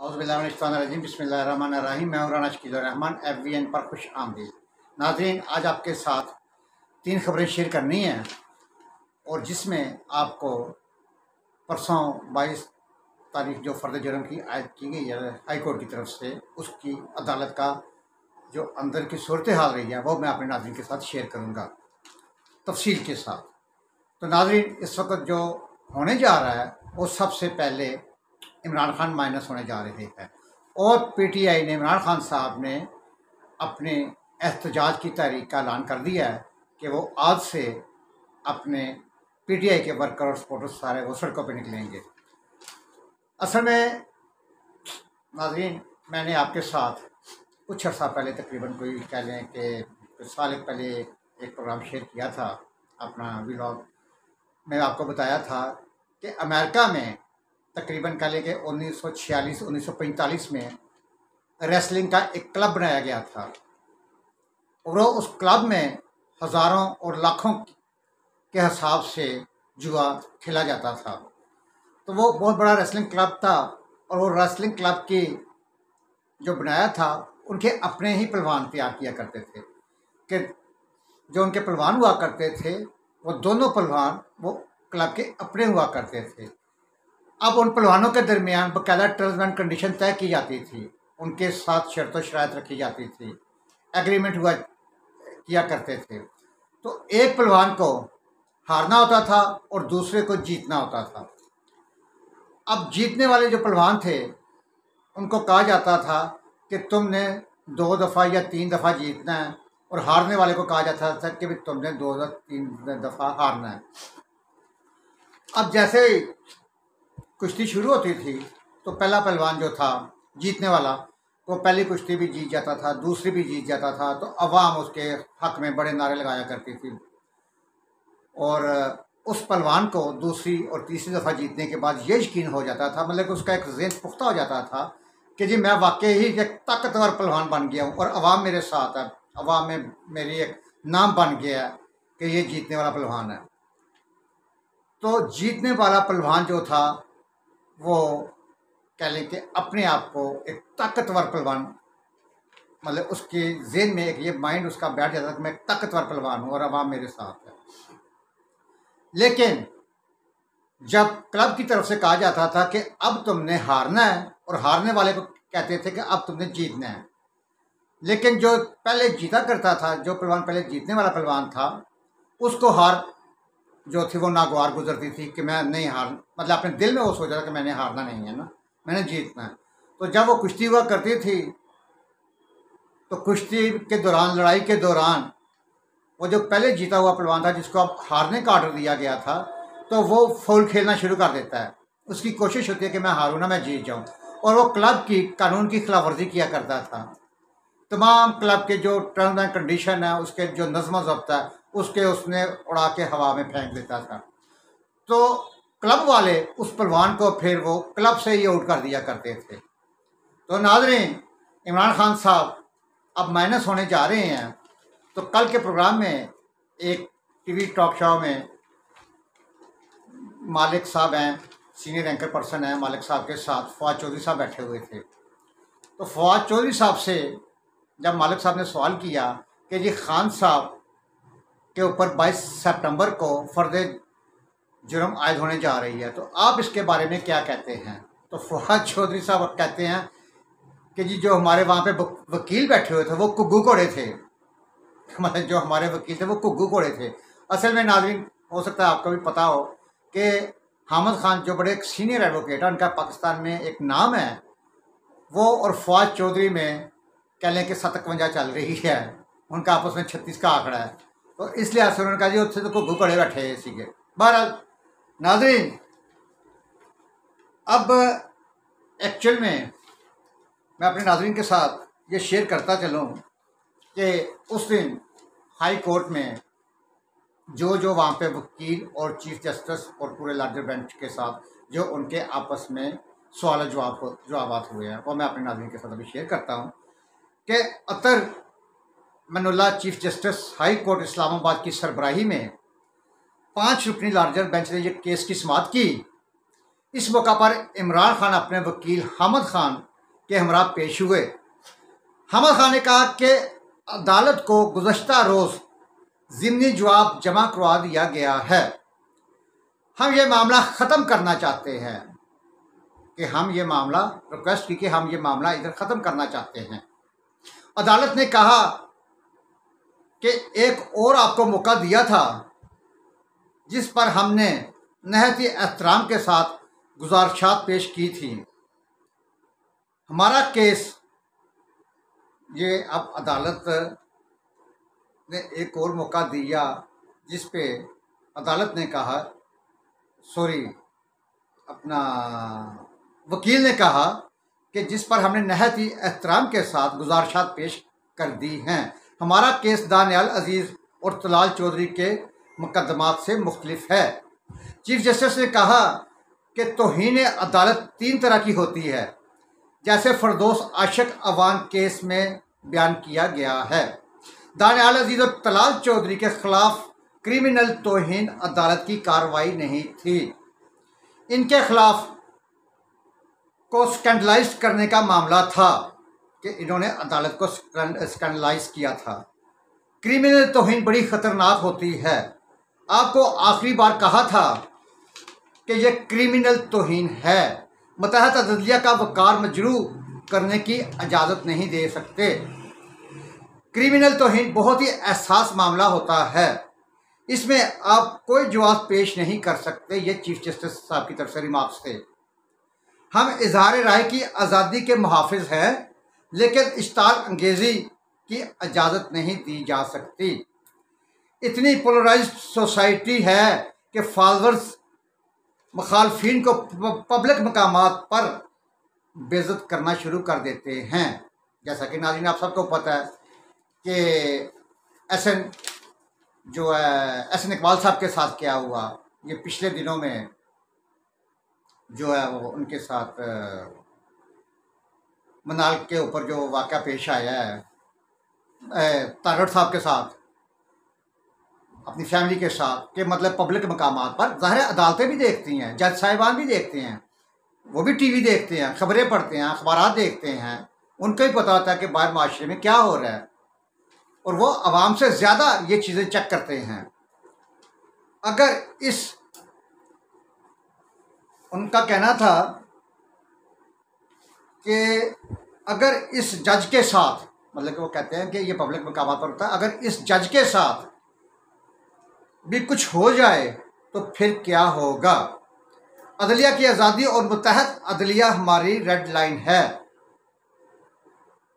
अज़बिल्लाजीम बसमीम मैं Rana Shakeel Rahman F V N पर खुश आमदीद। नाजरीन, आज आपके साथ तीन खबरें शेयर करनी हैं और जिसमें आपको परसों बाईस तारीख जो फ़र्द जुर्म की आयद की गई है हाई कोर्ट की तरफ़ से, उसकी अदालत का जो अंदर की सूरत हाल रही है, वो मैं अपने नाजरन के साथ शेयर करूँगा तफसील के साथ। तो नाजरीन, इस वक्त जो होने जा रहा है, वो सबसे पहले इमरान खान माइनस होने जा रहे हैं। और पीटीआई ने, इमरान खान साहब ने अपने एहतजाज की तहरीक का ऐलान कर दिया है कि वो आज से अपने पीटीआई के वर्कर और सपोर्टर्स सारे वो सड़कों पर निकलेंगे। असल में, नाजरीन, मैंने आपके साथ कुछ अर्सा पहले तकरीबन कोई कह लें कि कुछ साल पहले एक प्रोग्राम शेयर किया था अपना व्लॉग मैं आपको बताया था कि अमेरिका में तकरीबन कह लें कि उन्नीस सौ छियालीस, उन्नीस सौ पैंतालीस में रेसलिंग का एक क्लब बनाया गया था। और उस क्लब में हज़ारों और लाखों के हिसाब से जुआ खेला जाता था। तो वो बहुत बड़ा रेसलिंग क्लब था और वो रेसलिंग क्लब की जो बनाया था, उनके अपने ही पलवान तैयार किया करते थे। कि जो उनके पलवान हुआ करते थे, वो दोनों पलवान वो क्लब के अपने हुआ करते थे। अब उन पहलवानों के दरमियान बाकायदा टर्म्स एंड कंडीशन तय की जाती थी। उनके साथ शर्त शरात रखी जाती थी। एग्रीमेंट हुआ, किया करते थे। तो एक पहलवान को हारना होता था और दूसरे को जीतना होता था। अब जीतने वाले जो पहलवान थे, उनको कहा जाता था कि तुमने दो दफ़ा या तीन दफ़ा जीतना है और हारने वाले को कहा जाता था कि तुमने दो तीन दफ़ा हारना है। अब जैसे कुश्ती शुरू होती थी तो पहला पहलवान जो था, जीतने वाला, वो पहली कुश्ती भी जीत जाता था, दूसरी भी जीत जाता था तो अवाम उसके हक में बड़े नारे लगाया करती थी। और, उस पहलवान को दूसरी और तीसरी दफ़ा जीतने के बाद ये यकीन हो जाता था मतलब कि उसका एक जेन पुख्ता हो जाता था, कि जी मैं वाकई ही एक ताकतवर पहलवान बन गया हूँ, और अवाम मेरे साथ है, अवाम में मेरी एक नाम बन गया है, कि ये जीतने वाला पहलवान है। तो जीतने वाला पहलवान जो था वो कह लें कि अपने आप को एक ताकतवर पलवान मतलब उसके जेन में एक ये माइंड उसका बैठ जाता कि मैं ताकतवर पलवान हूँ और अवाम मेरे साथ है। लेकिन जब क्लब की तरफ़ से कहा जाता था कि अब तुमने हारना है और हारने वाले को कहते थे कि अब तुमने जीतना है। लेकिन जो पहले जीता करता था, जो पलवान पहले जीतने वाला पलवान था, उसको हार जो थी वो नागवार गुजरती थी कि मैं नहीं हार मतलब अपने दिल में वो सोचा था कि मैंने हारना नहीं है ना, मैंने जीतना है। तो जब वो कुश्ती हुआ करती थी तो कुश्ती के दौरान, लड़ाई के दौरान, वो जो पहले जीता हुआ पलवान था, जिसको अब हारने का ऑर्डर दिया गया था तो वो फुल खेलना शुरू कर देता है। उसकी कोशिश होती है कि मैं हारूँ ना, मैं जीत जाऊँ। और वो क्लब की, कानून की खिलाफ वर्जी किया करता था। तमाम क्लब के जो टर्म्स एंड कंडीशन है, उसके जो नज़म जब्त है उसके उसने उड़ा के हवा में फेंक देता था। तो क्लब वाले उस पलवान को फिर वो क्लब से ही आउट कर दिया करते थे। तो नाजरीन, इमरान खान साहब, अब माइनस होने जा रहे हैं। तो कल के प्रोग्राम में एक टीवी टॉक शो में मालिक साहब हैं सीनियर एंकर पर्सन हैं, मालिक साहब के साथ फवाद चौधरी साहब बैठे हुए थे। तो फवाद चौधरी साहब से जब मालिक साहब ने सवाल किया कि जी खान साहब के ऊपर 22 सितंबर को फर्द जुर्म आयद होने जा रही है। तो आप इसके बारे में क्या कहते हैं? तो फवाद चौधरी साहब कहते हैं कि जी, जो हमारे वहाँ पे वकील बैठे हुए थे, वो कुग्गू घोड़े थे। मतलब जो हमारे वकील थे, वो कुग्गू घोड़े थे। असल में नाजरीन, हो सकता है आपको भी पता हो कि हामद खान जो बड़े एक सीनियर एडवोकेट है, उनका पाकिस्तान में एक नाम है। वो और फवाद चौधरी में कह लें कि सतकवंजा चल रही है। उनका आपस में छत्तीस का आंकड़ा है। तो इसलिए लिहाज का जी उत्थे तो घुग्गू खड़े बैठे इसी के। बहरहाल, नाजरीन, अब एक्चुअल में मैं अपने नाजरीन के साथ ये शेयर करता चलूँ कि उस दिन हाई कोर्ट में जो जो वहाँ पे वकील और चीफ जस्टिस और पूरे लार्जर बेंच के साथ जो उनके आपस में सवाल जवाब जवाब हुए हैं, वो मैं अपने नाजरीन के साथ अभी शेयर करता हूँ कि Athar Minallah chief justice high court Islamabad की सरबराही में पाँच रुकनी लार्जर बेंच ने यह केस की समात की। इस मौका पर इमरान खान अपने वकील हामद खान के हमरा पेश हुए। हमद खान ने कहा कि अदालत को गुजशत रोज़ ज़िमनी जवाब जमा करवा दिया गया है। हम ये मामला ख़त्म करना चाहते हैं कि हम ये मामला रिक्वेस्ट की कि हम ये मामला इधर ख़त्म करना चाहते हैं। अदालत ने कहा कि एक और आपको मौका दिया था, जिस पर हमने नहती एहतराम के साथ गुजारशात पेश की थी। हमारा केस, ये अब अदालत ने एक और मौका दिया, जिस पे अदालत ने कहा, सॉरी, अपना वकील ने कहा कि जिस पर हमने नहत ही एहतराम के साथ गुजारशात पेश कर दी हैं। हमारा केस दानियाल अज़ीज़ और तलाल चौधरी के मुकदमात से मुख्तलिफ़ है। चीफ जस्टिस ने कहा कि तोहन अदालत तीन तरह की होती है, जैसे फरदोस आशक अवान केस में बयान किया गया है। दानियाल अज़ीज़ और तलाल चौधरी के खिलाफ क्रिमिनल तोहन अदालत की कार्रवाई नहीं थी। इनके खिलाफ को स्कैंडलाइज करने का मामला था। कि इन्होंने अदालत को स्कैंडलाइज किया था। क्रिमिनल तोहन बड़ी ख़तरनाक होती है। आपको आखिरी बार कहा था कि यह क्रिमिनल तोहन है। मतहत अदलिया का वकार मजरू करने की इजाज़त नहीं दे सकते। क्रिमिनल तोहन बहुत ही एहसास मामला होता है। इसमें आप कोई जवाब पेश नहीं कर सकते, ये चीफ जस्टिस साहब की तरफ़ से रिमार्क्स थे। हम इजहार राय की आज़ादी के मुहाफ़ हैं। लेकिन इश्तार अंगेज़ी की इजाज़त नहीं दी जा सकती। इतनी पोलराइज सोसाइटी है कि फॉलोअर्स मुखालफी को पब्लिक मकाम पर बेजत करना शुरू कर देते हैं। जैसा कि नाजिन आप सबको पता है कि एस एन जो है, एस एन इकबाल साहब के साथ क्या हुआ? ये पिछले दिनों में जो है वो उनके साथ मनाल के ऊपर जो वाक़ पेश आया है तारड़ साहब के साथ, अपनी फैमिली के साथ, के मतलब पब्लिक मकाम पर ज़ाहिर अदालतें भी देखती हैं, जज साहिबान भी देखते हैं, वो भी टीवी देखते हैं, खबरें पढ़ते हैं अखबार देखते हैं, उनको ही पता होता है कि बाहर माशरे में क्या हो रहा है। और वो आवाम से ज़्यादा ये चीज़ें चेक करते हैं। अगर इस, उनका कहना था कि अगर इस जज के साथ मतलब कि वो कहते हैं कि ये पब्लिक मकाम पर होता है, अगर इस जज के साथ भी कुछ हो जाए तो फिर क्या होगा? अदलिया की आज़ादी और मुतहद अदलिया हमारी रेड लाइन है।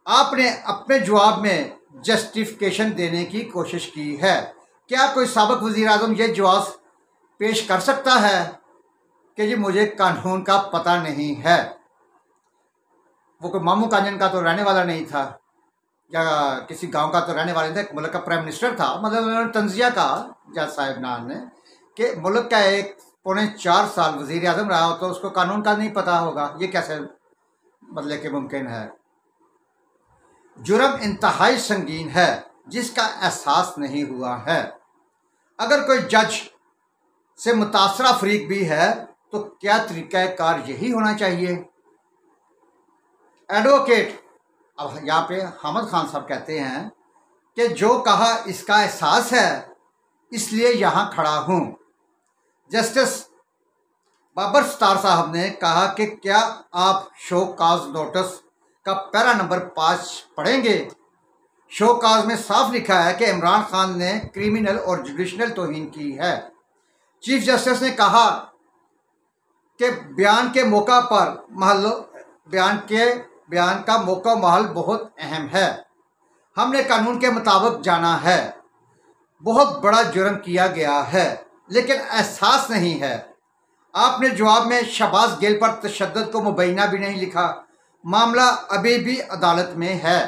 आपने अपने जवाब में जस्टिफिकेशन देने की कोशिश की है। क्या कोई सबक वज़ी अजम ये जवाब पेश कर सकता है कि जी मुझे कानून का पता नहीं है? वो कोई मामू कांजन का तो रहने वाला नहीं था, या किसी गाँव का तो रहने वाले थे मुल्क का प्राइम मिनिस्टर था मतलब उन्होंने तंजिया कहा जज साहिब नान ने कि मुल्क का एक पौने चार साल वज़ीर अजम रहा हो तो उसको कानून का नहीं पता होगा, ये कैसे मतलब के मुमकिन है। जुर्म इंतहाई संगीन है, जिसका एहसास नहीं हुआ है। अगर कोई जज से मुतासरा फरीक भी है तो क्या तरीक़ाकार यही होना चाहिए? एडवोकेट अब यहाँ पे हमद खान साहब कहते हैं कि जो कहा इसका एहसास है, इसलिए यहाँ खड़ा हूँ। जस्टिस बाबर स्टार साहब ने कहा कि क्या आप शो काज नोटिस का पैरा नंबर पाँच पढ़ेंगे? शो काज में साफ़ लिखा है कि इमरान खान ने क्रिमिनल और जुडिशनल तोहन की है। चीफ जस्टिस ने कहा कि बयान के मौका पर महल बयान के बयान का मौका महल बहुत अहम है। हमने कानून के मुताबिक जाना है। बहुत बड़ा जुर्म किया गया है, लेकिन एहसास नहीं है। आपने जवाब में शबाज गिल पर तशद को मुबैना भी नहीं लिखा। मामला अभी भी अदालत में है।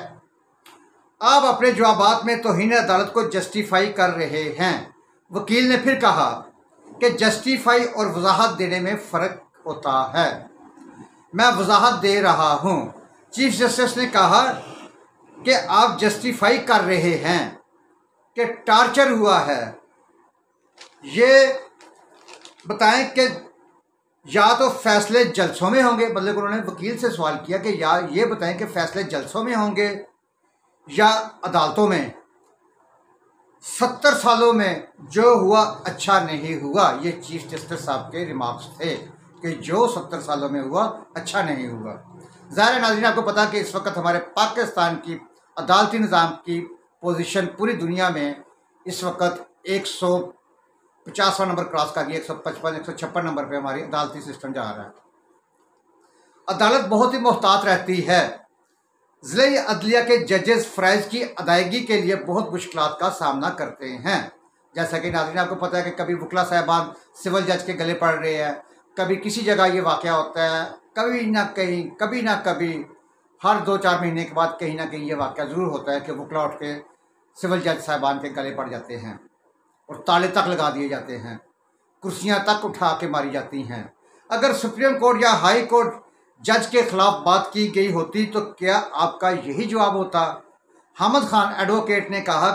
आप अपने जवाब में तोहन अदालत को जस्टिफाई कर रहे हैं। वकील ने फिर कहा कि जस्टिफाई और वजाहत देने में फ़र्क होता है। मैं वजाहत दे रहा हूँ। चीफ जस्टिस ने कहा कि आप जस्टिफाई कर रहे हैं कि टार्चर हुआ है। ये बताएँ कि या तो फैसले जलसों में होंगे मतलब उन्होंने वकील से सवाल किया कि या ये बताएँ कि फैसले जलसों में होंगे या अदालतों में। सत्तर सालों में जो हुआ अच्छा नहीं हुआ, ये चीफ जस्टिस साहब के रिमार्क्स थे कि जो सत्तर सालों में हुआ अच्छा नहीं हुआ। ज़ाहिर नाजरीन, आपको पता कि इस वक्त हमारे पाकिस्तान की अदालती निज़ाम की पोजीशन पूरी दुनिया में इस वक्त एक सौ पचासवा नंबर क्रॉस कर गया एक सौ पचपन, एक सौ छप्पन नंबर पे हमारी अदालती सिस्टम जा रहा है। अदालत बहुत ही मोहतात रहती है। ज़िले अदलिया के जजेस फ़्राइज़ की अदायगी के लिए बहुत मुश्किल का सामना करते हैं। जैसा कि नाजरीन, आपको पता है कि कभी वकला साहबान सिविल जज के गले पड़ रहे हैं, कभी किसी जगह ये वाक़ होता है कभी ना कहीं, कभी ना कभी, हर दो चार महीने के बाद कहीं ना कहीं ये वाक़ ज़रूर होता है कि वकला उठ के सिविल जज साहबान के गले पड़ जाते हैं और ताले तक लगा दिए जाते हैं, कुर्सियाँ तक उठा के मारी जाती हैं। अगर सुप्रीम कोर्ट या हाई कोर्ट जज के खिलाफ बात की गई होती तो क्या आपका यही जवाब होता? हमद खान एडवोकेट ने कहा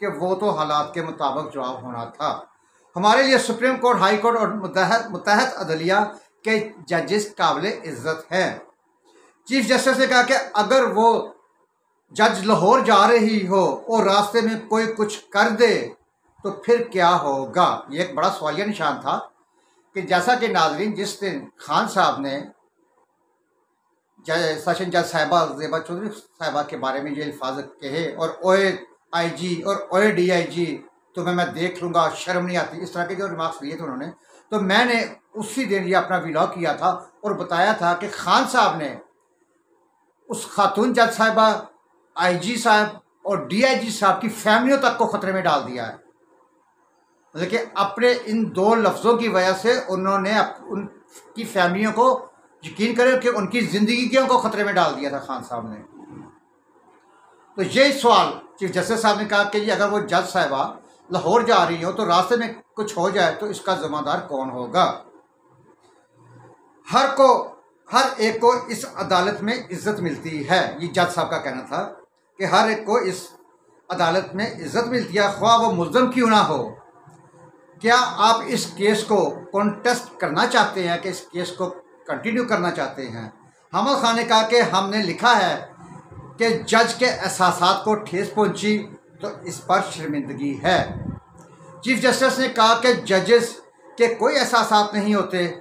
कि वो तो हालात के मुताबिक जवाब होना था। हमारे लिए सुप्रीम कोर्ट, हाई कोर्ट और मुतहद अदलिया के जजेस काबिल इज़्ज़त हैं। चीफ जस्टिस ने कहा कि अगर वो जज लाहौर जा रही हो और रास्ते में कोई कुछ कर दे तो फिर क्या होगा? ये एक बड़ा सवालिया निशान था कि जैसा कि नाजरीन, जिस दिन खान साहब ने सेशन जज साहिबा जेबा चौधरी साहिबा के बारे में ये अल्फाज कहे और ओ आई जी और ओ डी आई जी तो मैं मैं देख लूँगा, शर्म नहीं आती। इस तरह के जो रिमार्क्स लिए थे उन्होंने तो मैंने उसी दिन ये अपना विलॉग किया था और बताया था कि खान साहब ने उस खातून जज साहिबा आईजी साहब और डीआईजी साहब की फैमिलियों तक को ख़तरे में डाल दिया है। लेकिन अपने इन दो लफ्ज़ों की वजह से उन्होंने उनकी फैमिलियों को यकीन करें कि उनकी ज़िंदगी को ख़तरे में डाल दिया था खान साहब ने। तो यही सवाल चीफ जस्टिस साहब ने कहा कि अगर वो जज साहिबा लाहौर जा रही हो तो रास्ते में कुछ हो जाए तो इसका ज़िम्मेदार कौन होगा? हर को, हर एक को इस अदालत में इज़्ज़त मिलती है। ये जज साहब का कहना था कि हर एक को इस अदालत में इज़्ज़त मिलती है। ख्वाह वो मुलजम क्यों ना हो? क्या आप इस केस को कॉन्टेस्ट करना चाहते हैं कि इस केस को कंटिन्यू करना चाहते हैं? हमद खान ने कहा कि हमने लिखा है कि जज के एहसास को ठेस पहुँची। तो इस पर शर्मिंदगी है। चीफ जस्टिस ने कहा कि जजेस के कोई एहसास नहीं होते।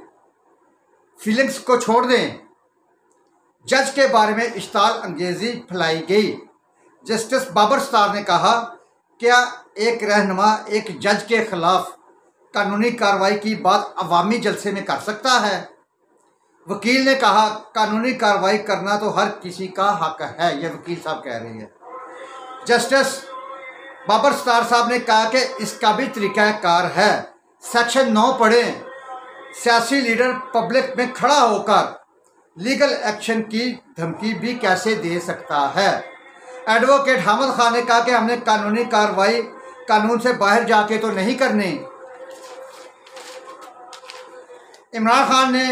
फीलिंग्स को छोड़ दें। जज के बारे में इश्ताल अंगेजी फैलाई गई। जस्टिस बाबर स्टार ने कहा, क्या एक रहनमा एक जज के खिलाफ कानूनी कार्रवाई की बात अवामी जलसे में कर सकता है? वकील ने कहा, कानूनी कार्रवाई करना तो हर किसी का हक है यह वकील साहब कह रही है। जस्टिस बाबर सतार साहब ने कहा कि इसका भी तरीक़ाकार है। सेक्शन नौ पढ़ें। सियासी लीडर पब्लिक में खड़ा होकर लीगल एक्शन की धमकी भी कैसे दे सकता है? एडवोकेट हामद खान ने कहा कि हमने कानूनी कार्रवाई कानून से बाहर जाके तो नहीं करनी। इमरान खान ने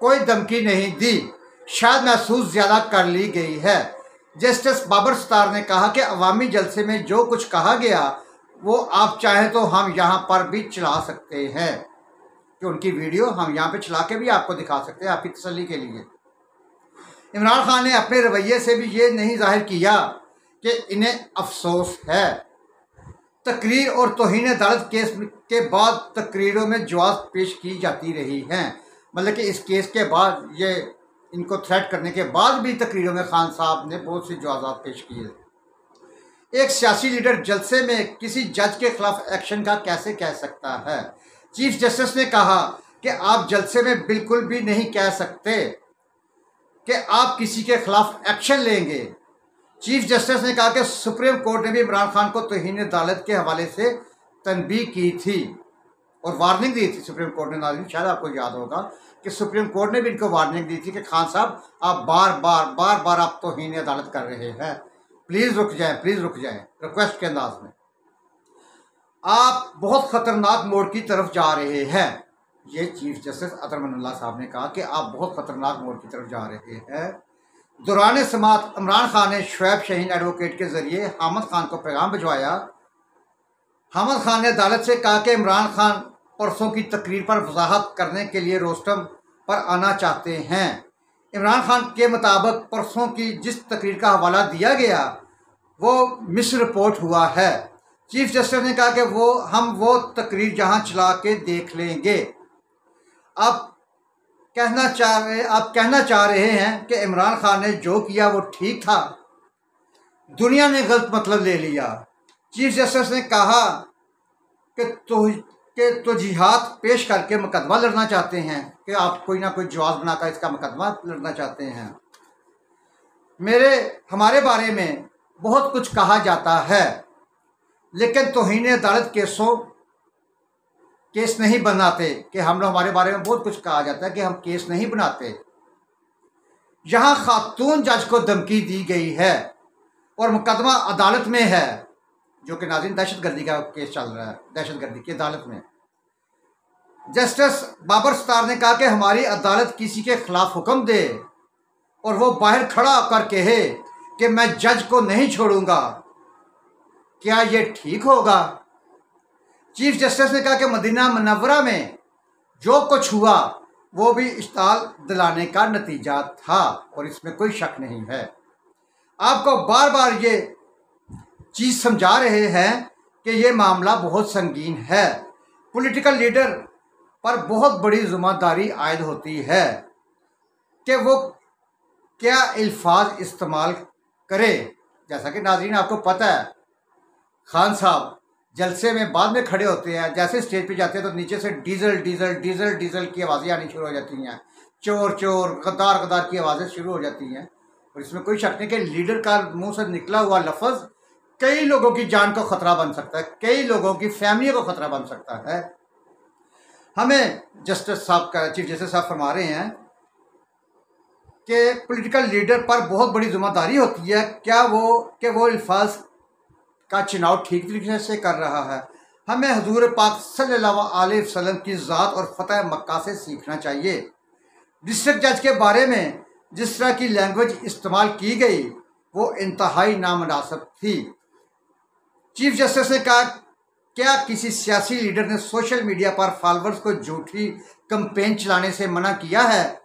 कोई धमकी नहीं दी। शायद महसूस ज़्यादा कर ली गई है। जस्टिस बाबर स्टार ने कहा कि अवामी जलसे में जो कुछ कहा गया, वो आप चाहें तो हम यहाँ पर भी चला सकते हैं। कि उनकी वीडियो हम यहाँ पे चला के भी आपको दिखा सकते हैं आपकी तसली के लिए। इमरान खान ने अपने रवैये से भी ये नहीं ज़ाहिर किया कि इन्हें अफसोस है। तकरीर और तोहन अदालत केस के बाद तकरीरों में जवाब पेश की जाती रही हैं। मतलब कि इस केस के बाद ये इनको थ्रेट करने के बाद भी तकरीरों में खान साहब ने बहुत सी जवाब पेश किए एक सियासी लीडर जलसे में किसी जज के खिलाफ एक्शन का कैसे कह सकता है? चीफ जस्टिस ने कहा कि आप जलसे में बिल्कुल भी नहीं कह सकते कि आप किसी के खिलाफ एक्शन लेंगे। चीफ जस्टिस ने कहा कि सुप्रीम कोर्ट ने भी इमरान खान को तोहन अदालत के हवाले से तनबी की थी और वार्निंग दी थी। सुप्रीम कोर्ट ने नाजिन शायद आपको याद होगा कि सुप्रीम कोर्ट ने भी इनको वार्निंग दी थी कि खान साहब, आप बार बार बार बार आप तो हीन अदालत कर रहे हैं। प्लीज़ रुक जाएँ प्लीज़ रुक जाएँ रिक्वेस्ट के अंदाज में। आप बहुत ख़तरनाक मोड़ की तरफ़ जा रहे हैं। ये चीफ जस्टिस अतरमनुल्ला साहब ने कहा कि आप बहुत ख़तरनाक मोड़ की तरफ़ जा रहे हैं। दौरान समात इमरान खान ने शुएब शहीन एडवोकेट के ज़रिए हामद खान को पैगाम भिजवाया। हामद खान ने अदालत से कहा कि इमरान खान परसों की तकरीर पर वजाहत करने के लिए रोस्टम पर आना चाहते हैं। इमरान खान के मुताबिक परसों की जिस तकरीर का हवाला दिया गया, वो मिस रिपोर्ट हुआ है। चीफ जस्टिस ने कहा कि वो, हम वो तकरीर जहाँ चला के देख लेंगे। आप कहना चाह रहे आप कहना चाह रहे हैं कि इमरान खान ने जो किया, वो ठीक था। दुनिया ने गलत मतलब ले लिया। चीफ जस्टिस ने कहा कि तो कि तो जिहाद पेश करके मुकदमा लड़ना चाहते हैं कि आप कोई ना कोई जवाब बनाकर इसका मुकदमा लड़ना चाहते हैं। मेरे, हमारे बारे में बहुत कुछ कहा जाता है, लेकिन तोहन अदालत केसों, केस नहीं बनाते कि हम लोग हमारे बारे में बहुत कुछ कहा जाता है कि हम केस नहीं बनाते। यहाँ खातून जज को धमकी दी गई है और मुकदमा अदालत में है। जो कि नाजिन दहशत गर्दी का केस चल रहा है दहशत गर्दी की अदालत में। जस्टिस बाबर सतार ने कहा कि हमारी अदालत किसी के खिलाफ हुक्म दे और वो बाहर खड़ा होकर कहे कि मैं जज को नहीं छोड़ूँगा। क्या ये ठीक होगा? चीफ जस्टिस ने कहा कि मदीना मनवरा में जो कुछ हुआ, वो भी इश्ताल दिलाने का नतीजा था और इसमें कोई शक नहीं है। आपको बार बार ये चीज़ समझा रहे हैं कि ये मामला बहुत संगीन है। पॉलिटिकल लीडर पर बहुत बड़ी ज़िम्मेदारी आयद होती है कि वो क्या अल्फाज इस्तेमाल करे। जैसा कि नाजरीन, आपको पता है, खान साहब जलसे में बाद में खड़े होते हैं। जैसे स्टेज पे जाते हैं तो नीचे से डीजल डीजल डीजल डीजल की आवाज़ें आनी शुरू हो जाती हैं। चोर चोर, गद्दार गद्दार की आवाज़ें शुरू हो जाती हैं। और इसमें कोई शक नहीं कि लीडर का मुँह से निकला हुआ लफज कई लोगों की जान को खतरा बन सकता है, कई लोगों की फैमिली को खतरा बन सकता है। हमें जस्टिस साहब का चीफ जस्टिस साहब फरमा रहे हैं कि पॉलिटिकल लीडर पर बहुत बड़ी ज़िम्मेदारी होती है, क्या वो, कि वो अल्फाज का चुनाव ठीक तरीके से कर रहा है। हमें हजूर पाक वसल्लम की ज़ात और फ़तेह मक्का से सीखना चाहिए। डिस्ट्रिक्ट जज के बारे में जिस तरह की लैंग्वेज इस्तेमाल की गई, वो इंतहाई नामनासब थी। चीफ जस्टिस ने कहा, क्या किसी सियासी लीडर ने सोशल मीडिया पर फॉलोअर्स को झूठी कंपेन चलाने से मना किया है?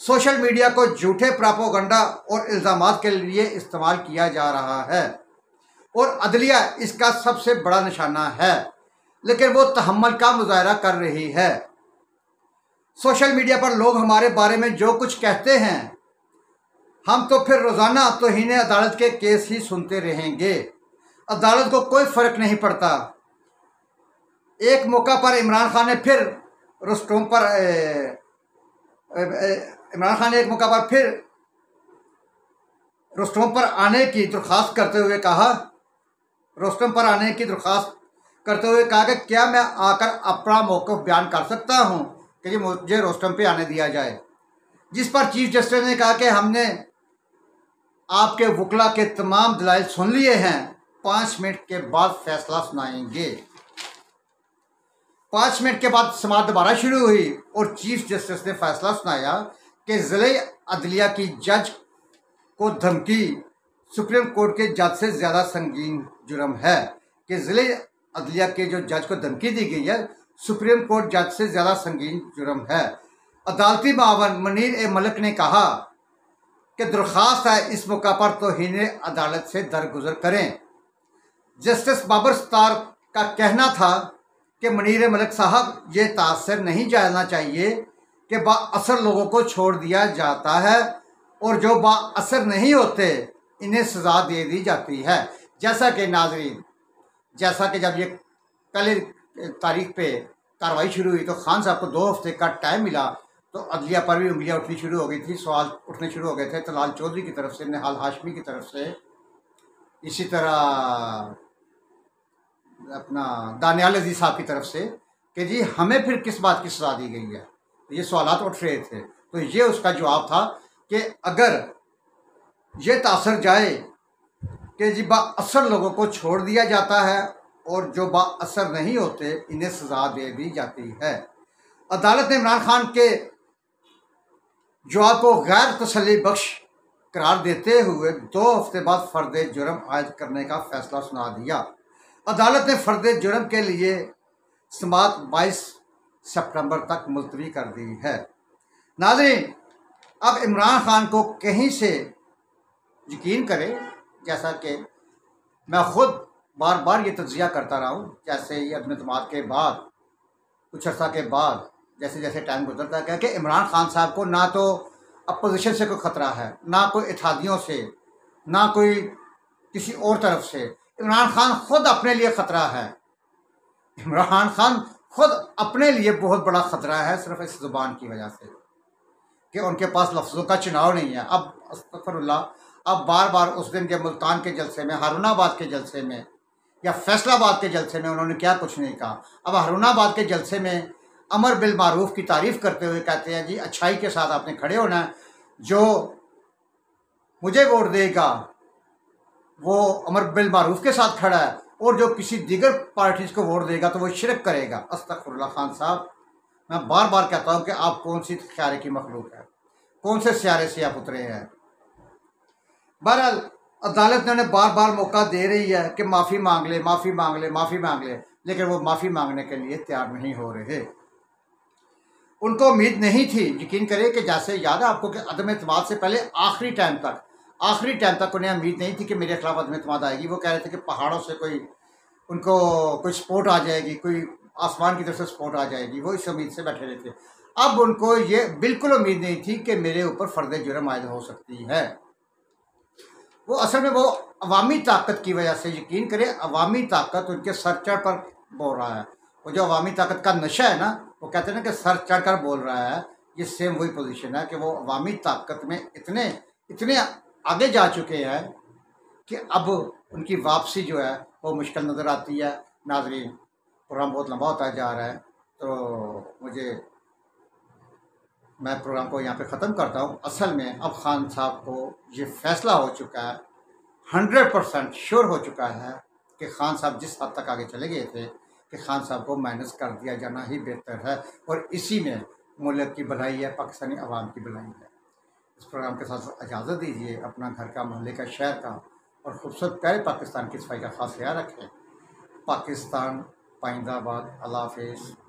सोशल मीडिया को झूठे प्रापोगंडा और इल्ज़ाम के लिए इस्तेमाल किया जा रहा है। और अदलिया इसका सबसे बड़ा निशाना है, लेकिन वो तहमल का मुजाहरा कर रही है। सोशल मीडिया पर लोग हमारे बारे में जो कुछ कहते हैं, हम तो फिर रोज़ाना तो ही अदालत के केस ही सुनते रहेंगे। अदालत को कोई फ़र्क नहीं पड़ता। एक मौका पर इमरान खान ने फिर रुस्तोम पर इमरान खान ने एक मौका पर फिर रुस्तोम पर आने की दरख्वास्त करते हुए कहा। रुस्तम पर आने की दरख्वास्त करते हुए कहा कि क्या मैं आकर अपना मौक़ बयान कर सकता हूँ कि मुझे रोस्टम पे आने दिया जाए। जिस पर चीफ जस्टिस ने कहा कि हमने आपके वकला के तमाम दलाइल सुन लिए हैं। पाँच मिनट के बाद फैसला सुनाएँगे। पाँच मिनट के बाद समाज दोबारा शुरू हुई और चीफ जस्टिस ने फैसला सुनाया कि ज़िले अदलिया की जज को धमकी, सुप्रीम कोर्ट के जज से ज़्यादा संगीन जुर्म है कि ज़िले अदलिया के जो जज को धमकी दी गई है, सुप्रीम कोर्ट जज से ज़्यादा संगीन जुर्म है। अदालती मावन मनीर ए मलिक ने कहा कि दरख्वास्त है इस मौका पर तो हिने अदालत से दरगुजर करें। जस्टिस बाबर सतार का कहना था कि मनीर मलिक साहब, ये तासर नहीं जानना चाहिए कि बासर लोगों को छोड़ दिया जाता है और जो बासर नहीं होते, इन्हें सज़ा दे दी जाती है। जैसा कि नाजरीन, जैसा कि जब ये कल तारीख पे कार्रवाई शुरू हुई तो खान साहब को दो हफ़्ते का टाइम मिला तो अदलिया पर भी उंगलियाँ उठनी शुरू हो गई थी, सवाल उठने शुरू हो गए थे, तलाल चौधरी की तरफ़ से, निहाल हाशमी की तरफ़ से। इसी तरह अपना दानियाल अज़ीज़ साहब की तरफ़ से कि जी, हमें फिर किस बात की सजा दी गई है? ये सवाल उठ रहे थे। तो ये उसका जवाब था कि अगर ये तासर जाए कि जी बासर लोगों को छोड़ दिया जाता है और जो बासर नहीं होते, इन्हें सजा दे दी जाती है। अदालत ने इमरान खान के जवाब को गैर तसली बख्श करार देते हुए दो हफ़्ते बाद फर्द जुर्म आयद करने का फैसला सुना दिया। अदालत ने फर्द जुर्म के लिए समात 22 सितंबर तक मुलतवी कर दी है। नाजरीन, अब इमरान खान को कहीं से यकीन करें, जैसा कि मैं ख़ुद बार बार ये तजिया करता रहा हूँ, जैसे ये अदम अतमाद के बाद, कुछ अर्सा के बाद जैसे जैसे टाइम गुजरता है कि इमरान खान साहब को ना तो अपोजिशन से कोई ख़तरा है, ना कोई इतिहादियों से, ना कोई किसी और तरफ़ से। इमरान खान खुद अपने लिए ख़तरा है। इमरान खान खुद अपने लिए बहुत बड़ा ख़तरा है, सिर्फ़ इस ज़ुबान की वजह से कि उनके पास लफ्ज़ों का चुनाव नहीं है। अब अस्तफरल्ला अब बार बार उस दिन के मुल्तान के जलसे में, हारूनाबाद के जलसे में या फैसलाबाद के जलसे में उन्होंने क्या कुछ नहीं कहा। अब हारूनाबाद के जलसे में अमर बिल मारूफ की तारीफ़ करते हुए कहते हैं, जी, अच्छाई के साथ आपने खड़े होना है। जो मुझे वोट देगा वो अमर बिल मारूफ के साथ खड़ा है और जो किसी दीगर पार्टीज़ को वोट देगा तो वो शिरक करेगा। अस्तफरल्ला खान साहब, मैं बार बार कहता हूँ कि आप कौन सी स्यारे की मखलूक है? कौन से स्यारे से आप उतरे हैं? बहरहाल, अदालत ने उन्हें बार बार मौका दे रही है कि माफ़ी मांग ले, माफ़ी मांग ले, माफ़ी मांग ले, लेकिन वो माफ़ी मांगने के लिए तैयार नहीं हो रहे। उनको उम्मीद नहीं थी। यकीन करें कि जैसे याद है आपको कि अदम अतमाद से पहले आखिरी टाइम तक आखिरी टाइम तक उन्हें उम्मीद नहीं थी कि मेरे खिलाफ अदम अतमाद आएगी। वो कह रहे थे कि पहाड़ों से कोई, उनको कोई सपोर्ट आ जाएगी, कोई आसमान की तरफ़ से सपोर्ट आ जाएगी। वो इस उम्मीद से बैठे रहते। अब उनको ये बिल्कुल उम्मीद नहीं थी कि मेरे ऊपर फ़र्द जुर्म आयद हो सकती है। वो असल में वो अवामी ताकत की वजह से यकीन करें, अवामी ताकत उनके सर चढ़ पर बोल रहा है। वो जो अवामी ताकत का नशा है ना, वो कहते हैं ना कि सर चढ़ कर बोल रहा है, ये सेम वही पोजीशन है कि वो अवामी ताकत में इतने इतने आगे जा चुके हैं कि अब उनकी वापसी जो है, वो मुश्किल नज़र आती है। नाजरीन, प्रोग्राम बहुत लंबा होता जा रहा है तो मुझे, मैं प्रोग्राम को यहाँ पे ख़त्म करता हूँ। असल में अब खान साहब को ये फैसला हो चुका है, हंड्रेड परसेंट श्योर हो चुका है कि खान साहब जिस हद तक आगे चले गए थे, कि खान साहब को माइनस कर दिया जाना ही बेहतर है। और इसी में मुल्क की भलाई है, पाकिस्तानी आवाम की भलाई है। इस प्रोग्राम के साथ इजाज़त दीजिए, अपना घर का मोहल्ले का शहर का और खूबसूरत, प्यारे पाकिस्तान की सफ़ाई का खास ख्याल रखें। पाकिस्तान, पाइंदाबाद, अल्लाह हाफिज़।